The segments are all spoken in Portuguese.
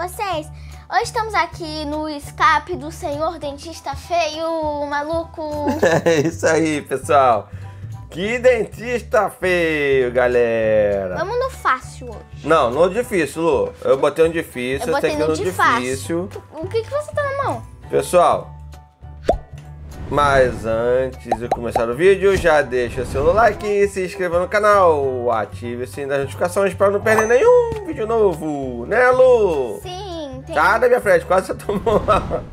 vocês? Hoje estamos aqui no escape do senhor dentista feio, maluco. É isso aí, pessoal. Que dentista feio, galera. Vamos no fácil hoje. Não, no difícil, Lu. Eu botei um difícil, Eu botei ir no no difícil. O que, que você tá na mão? Pessoal, mas antes de começar o vídeo, já deixa seu like, se inscreva no canal, ative o sininho das notificações para não perder nenhum vídeo novo, né, Lu? Sim, tem. Sai da minha frente, quase você tomou uma...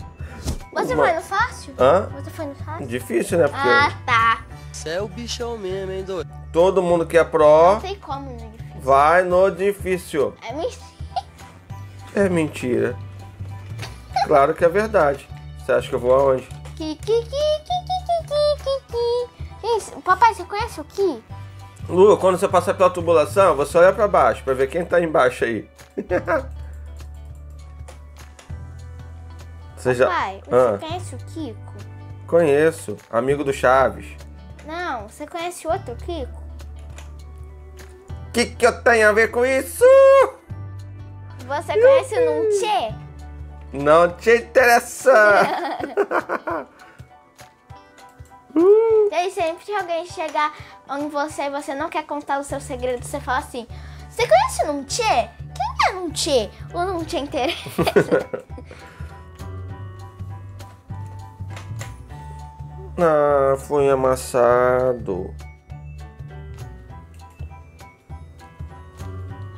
Você uma- foi no fácil? Hã? Você foi no fácil? Difícil, né? Porque Ah, tá. Você é o bichão mesmo, hein, doido? todo mundo que é Não pró sei como, né? difícil. vai no difícil. É mentira. É mentira. Claro que é verdade. Você acha que eu vou aonde? Ki, ki, ki, Gente, papai, você conhece o Ki? Lu, quando você passar pela tubulação, você olha pra baixo pra ver quem tá embaixo aí. Você já. Você Ah, conhece o Kiko? conheço. Amigo do Chaves. Não, você conhece outro Kiko? O que, que eu tenho a ver com isso? Você conhece o Nunche? Não te interessa. E aí sempre que alguém chegar onde você e você não quer contar o seu segredo, você fala assim, você conhece o Nunche? Quem é Nunche? O Nunche interessa. ah, fui amassado.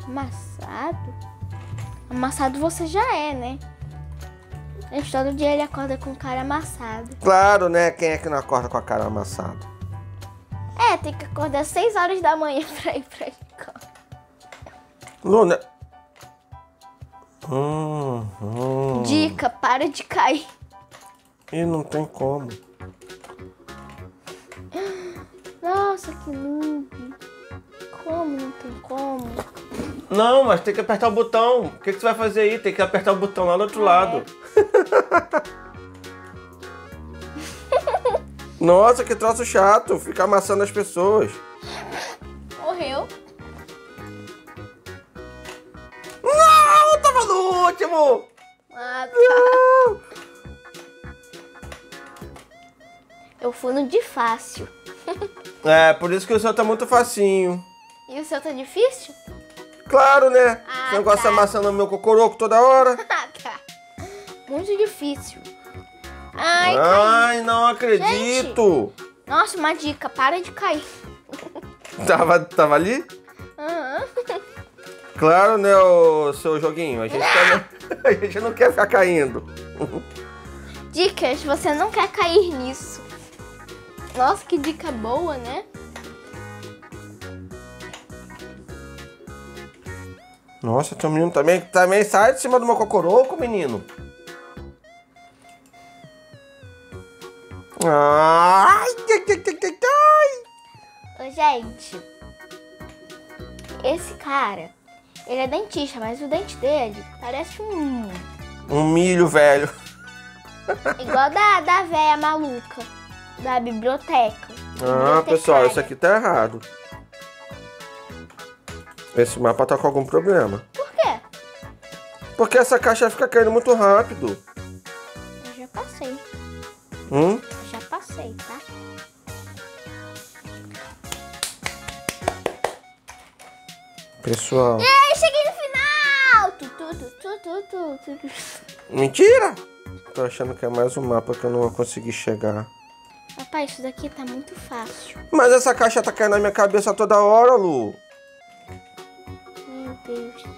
Amassado? Amassado você já é, né? Gente, todo dia ele acorda com cara amassado. Claro, né? Quem é que não acorda com a cara amassada? É, tem que acordar às 6 horas da manhã pra ir pra escola. Luna. Hum, hum. Dica, para de cair. E não tem como. Nossa, que noob. Como não tem como? Não, mas tem que apertar o botão. O que, que você vai fazer aí? Tem que apertar o botão lá do outro Ah, lado. Nossa, que troço chato. Ficar amassando as pessoas. Morreu. Não, eu tava no último. Ah, tá. Não. Eu fui no de fácil. É, por isso que o seu tá muito facinho. E o seu tá difícil? Claro, né? Ah, não gosta tá. amassando meu cocoroco toda hora? Ah, tá. Muito difícil. Ai. Ai, não acredito. Nossa, uma dica, para de cair. Tava, tava ali? Aham. Claro, né, o seu joguinho. A gente, a gente não quer ficar caindo. Dicas, você não quer cair nisso. Nossa, que dica boa, né? Nossa, teu menino também, também sai de cima do meu cocoroco, menino. Ai, ai, ai, ai, ai, ai. Ô, gente, esse cara, ele é dentista, mas o dente dele parece um... Um milho velho. Igual da, da véia maluca, da biblioteca. Ah, pessoal, isso aqui tá errado. Esse mapa tá com algum problema. Por quê? Porque essa caixa fica caindo muito rápido. Eu já passei, Hum? eu já passei, tá? Pessoal. E aí, cheguei no final! Tu, tu, tu. Mentira! Tô achando que é mais um mapa que eu não vou conseguir chegar. Papai, isso daqui tá muito fácil. Mas essa caixa tá caindo na minha cabeça toda hora, Lu. Deus, gente.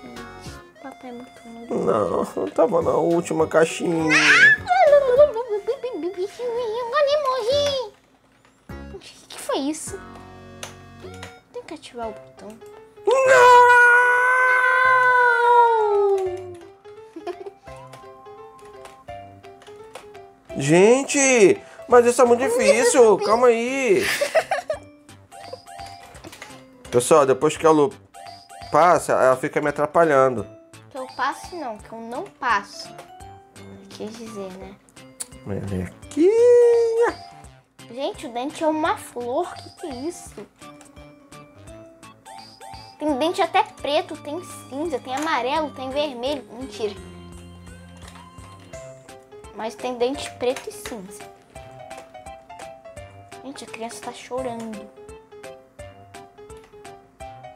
Papai é muito ruim. Não, tava na última caixinha. Agora morri! O que foi isso? Tem que ativar o botão. Não! Gente, mas isso é muito difícil. Calma aí. Pessoal, depois que a Lu passa, ela fica me atrapalhando. Que eu passe não, que eu não passo. Quis dizer, né? Melequinha. Gente, o dente é uma flor. Que que é isso? Tem dente até preto, tem cinza, tem amarelo, tem vermelho. Mentira. Mas tem dente preto e cinza. Gente, a criança tá chorando.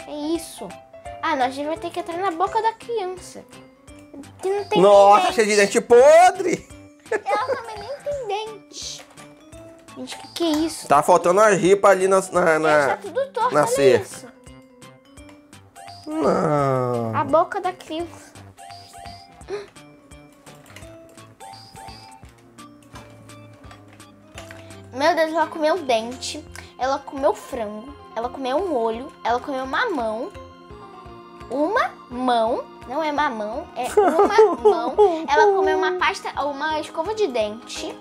É isso. Ah, nós vai ter que entrar na boca da criança. Que não tem Nossa, nem cheio de dente. podre. Ela também nem tem dente. Gente, que que é isso? Tá faltando uma ripa ali na. na, Gente, tá na... tudo torto, na cerca. isso. Não. A boca da criança. Meu Deus, ela comeu dente, ela comeu frango, ela comeu um olho, ela comeu uma mão. Uma mão, não é mamão, é uma mão. Ela comeu uma pasta, uma escova de dente.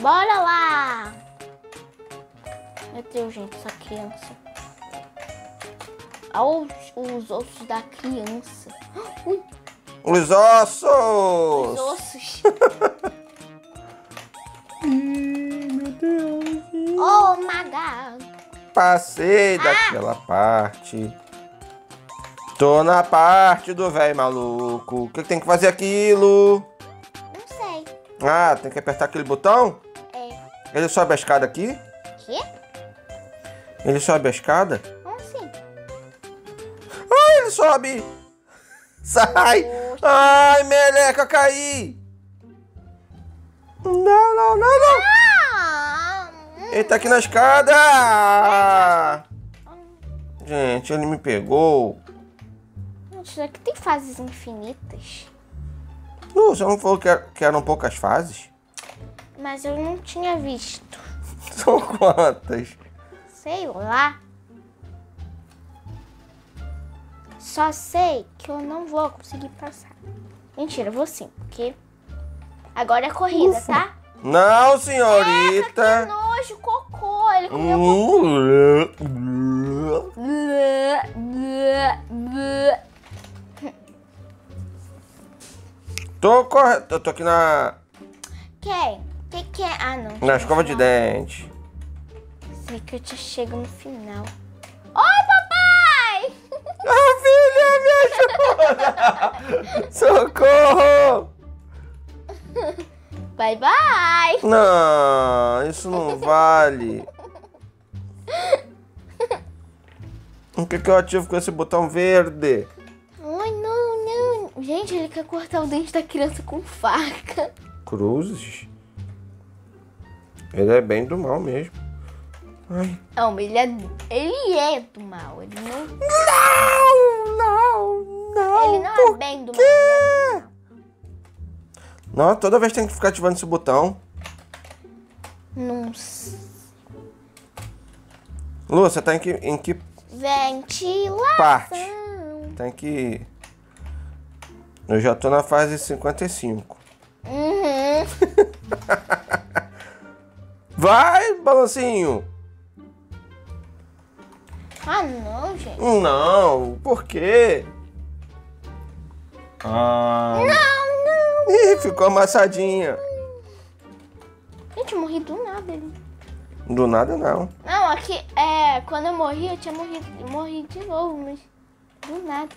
Bora lá! Meu Deus, gente, essa criança. Olha os, os ossos da criança. Ui, Os os ossos! Passei daquela parte. Tô na parte do velho maluco. O que, que tem que fazer aquilo? Não sei. Ah, tem que apertar aquele botão? É. Ele sobe a escada aqui? Quê? Ele sobe a escada? Como assim? Ai, ele sobe! Sai! Ai, meleca, eu caí! Não, não, não, não! Ah. Ele tá aqui na escada! Gente, ele me pegou. Isso aqui tem fases infinitas. Lu, você não falou que era- que eram poucas fases? Mas eu não tinha visto. São quantas? Sei lá. Só sei que eu não vou conseguir passar. Mentira, eu vou sim, porque agora é corrida, tá? Não, senhorita! Nojo, cocô. Ele comeu cocô. Tô correto. Eu tô aqui na, Quem? Que que é? Ah, não. na escova de dente. Sei que eu te chego no final. Oi, papai! Ah, filha, me ajuda! Socorro! Bye, bye! Não, isso não vale. O que, que eu ativo com esse botão verde? Ai, não, não. Gente, ele quer cortar o dente da criança com faca. Cruzes? Ele é bem do mal mesmo. Ai. Não, ele é, ele é do mal. Ele não, Não, não, não. ele não é bem do mal. Não, toda vez tem que ficar ativando esse botão. Não sei. Lu, você tá em que, em que Ventilação. parte? Tem que. Eu já tô na fase 55. Uhum. Vai, balancinho! Ah, não, gente. Não, por quê? Ah. Não. Ih, ficou amassadinha. Gente, eu morri do nada ali. Do nada não. Não, aqui, é, quando eu morri, eu tinha morrido, morri de novo, mas do nada.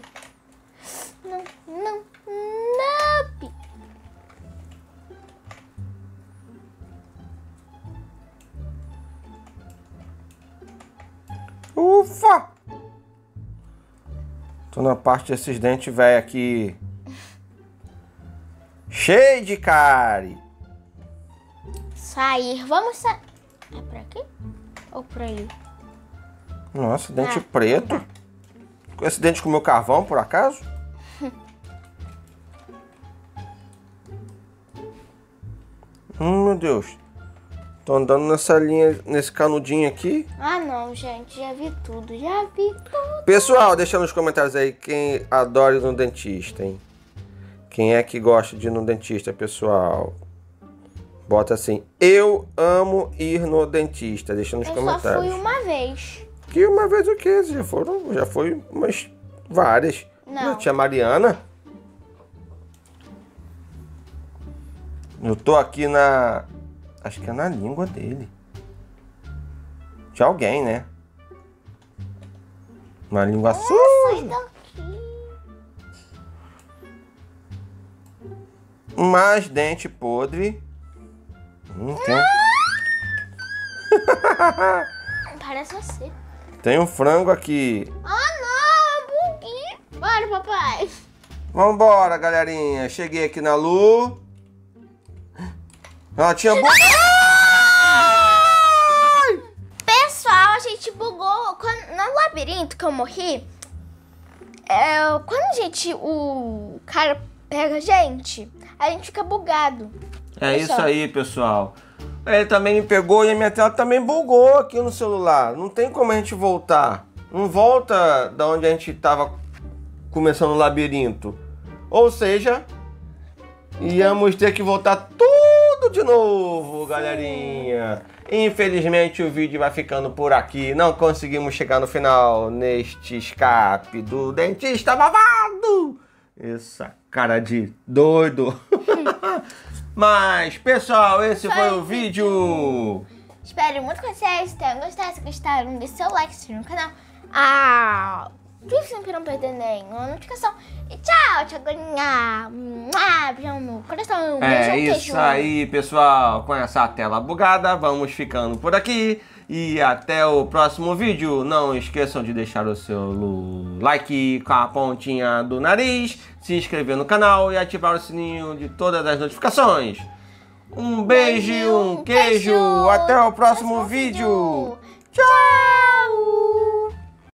Não, não, não. Ufa! Tô na parte desses dentes velho aqui. Cheio de cárie. Sair, vamos sair. É pra aqui? Ou pra ali? Nossa, dente Ah, preto. Esse dente comeu carvão, por acaso? hum, meu Deus. Tô andando nessa linha, nesse canudinho aqui. Ah, não, gente, já vi tudo, já vi tudo. Pessoal, deixa nos comentários aí quem adora ir no dentista, hein? Quem é que gosta de ir no dentista, pessoal? Bota assim, eu amo ir no dentista. Deixa nos Eu só comentários. fui uma vez. Que uma vez o quê? Já foram, já foi umas várias. Não. Tia Mariana. Eu tô aqui na. Acho que é na língua dele. De alguém, né? Uma língua Sai suja. Mais dente podre. Hum, tem, Parece você. tem um frango aqui. Ah, não, buguei. Bora, papai. Vambora, galerinha. Cheguei aqui na Lu. Ela tinha bu... Pessoal, a gente bugou. Quando, no labirinto que eu morri, é, quando a gente. O cara pega a gente, a gente fica bugado. É isso Pessoal. aí, pessoal. Ele também me pegou e a minha tela também bugou aqui no celular. Não tem como a gente voltar. Não volta da onde a gente tava começando o labirinto. Ou seja, íamos ter que voltar tudo de novo, galerinha. Infelizmente o vídeo vai ficando por aqui. Não conseguimos chegar no final neste escape do dentista babado. Essa cara de doido. Mas, pessoal, esse foi o vídeo. Espero muito que vocês tenham gostado. Se gostaram, deixe seu like, se no canal. Ah, clique sempre para não perder nenhuma notificação. E tchau, tchau, galinha. Beijão no coração. É isso queijo. aí, pessoal. Com essa tela bugada, vamos ficando por aqui. E até o próximo vídeo. Não esqueçam de deixar o seu like com a pontinha do nariz, se inscrever no canal e ativar o sininho de todas as notificações. Um beijo e um queijo. Até o próximo vídeo. Tchau!